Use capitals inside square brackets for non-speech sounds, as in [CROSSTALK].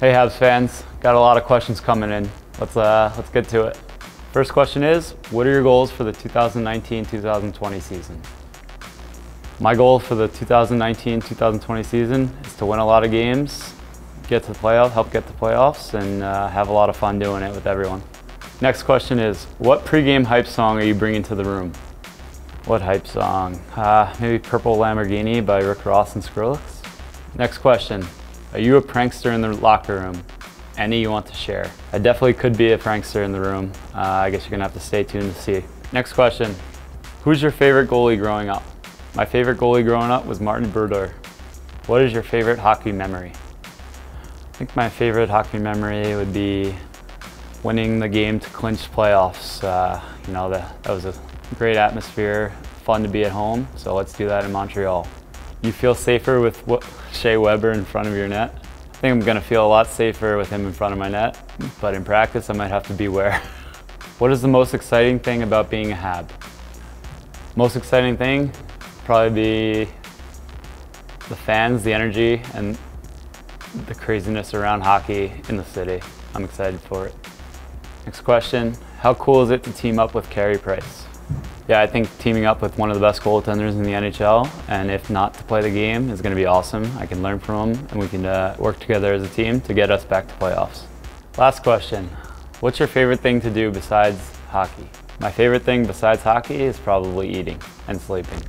Hey Habs fans, got a lot of questions coming in. Let's uh, let's get to it. First question is, what are your goals for the 2019-2020 season? My goal for the 2019-2020 season is to win a lot of games, get to the playoffs, help get the playoffs, and uh, have a lot of fun doing it with everyone. Next question is, what pregame hype song are you bringing to the room? What hype song? Uh, maybe Purple Lamborghini by Rick Ross and Skrillex? Next question, are you a prankster in the locker room? Any you want to share? I definitely could be a prankster in the room. Uh, I guess you're gonna have to stay tuned to see. Next question, who's your favorite goalie growing up? My favorite goalie growing up was Martin Brodeur. What is your favorite hockey memory? I think my favorite hockey memory would be winning the game to clinch playoffs. Uh, you know, the, that was a great atmosphere, fun to be at home, so let's do that in Montreal. You feel safer with Shea Weber in front of your net? I think I'm gonna feel a lot safer with him in front of my net, but in practice I might have to beware. [LAUGHS] what is the most exciting thing about being a Hab? Most exciting thing? Probably be the fans, the energy, and the craziness around hockey in the city. I'm excited for it. Next question, how cool is it to team up with Carey Price? Yeah, I think teaming up with one of the best goaltenders in the NHL, and if not to play the game, is going to be awesome. I can learn from him, and we can uh, work together as a team to get us back to playoffs. Last question, what's your favorite thing to do besides hockey? My favorite thing besides hockey is probably eating and sleeping.